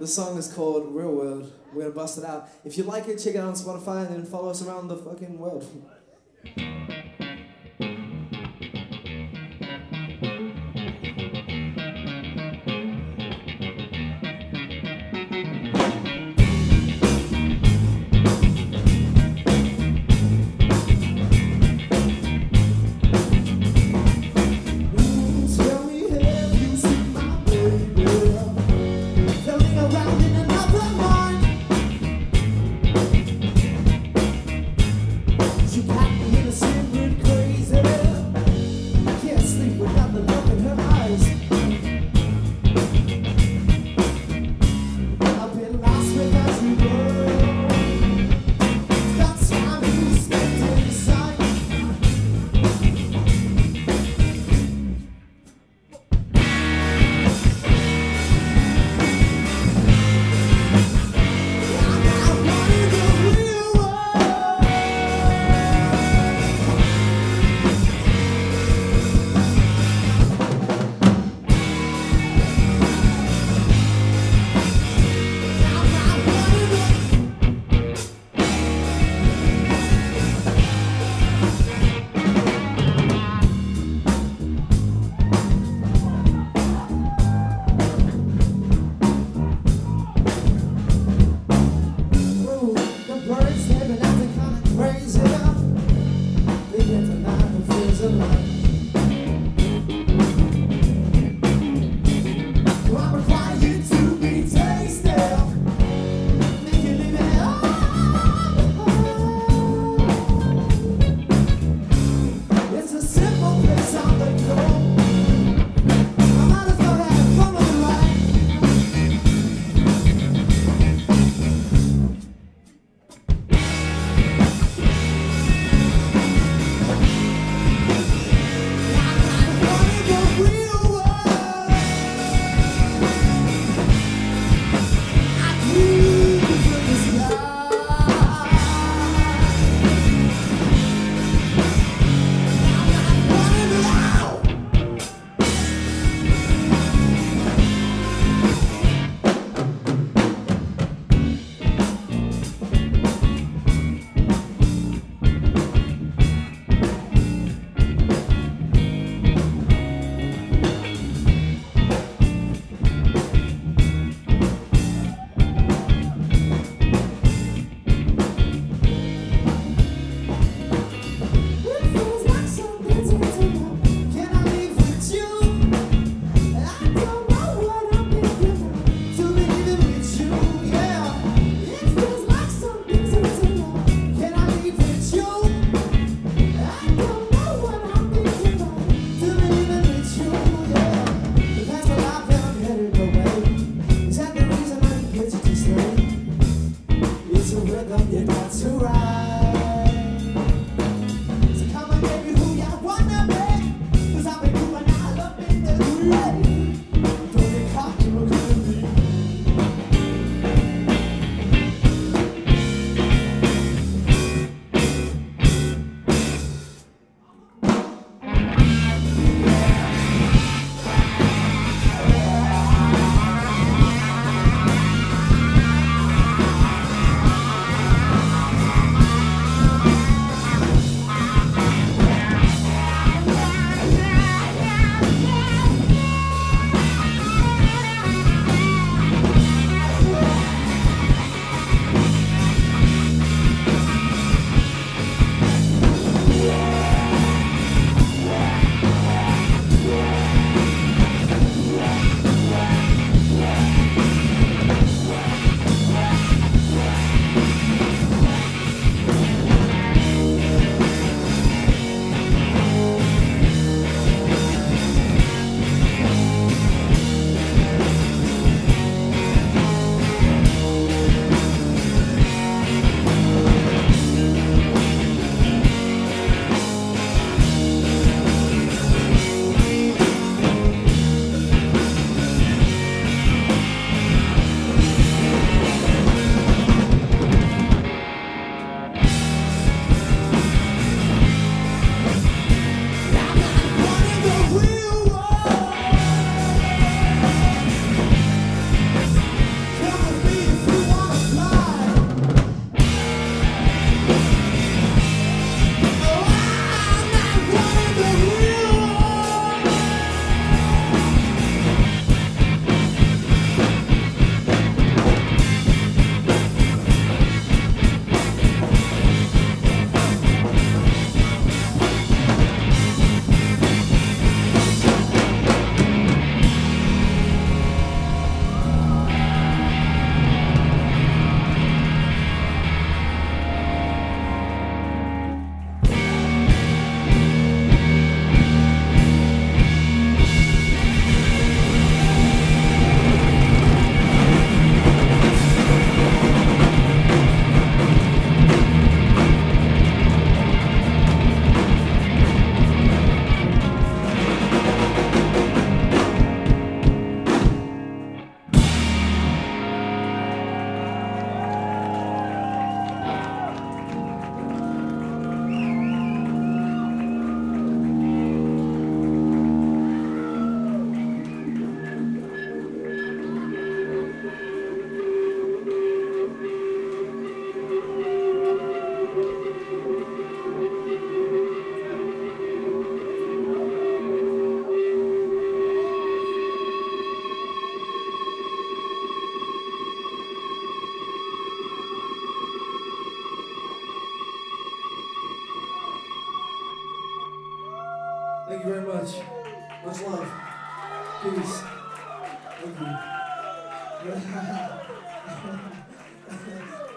The song is called Real World. We're gonna bust it out. If you like it, check it out on Spotify and then follow us around the fucking world. Hey! Thank you very much. Much love. Peace. Thank you.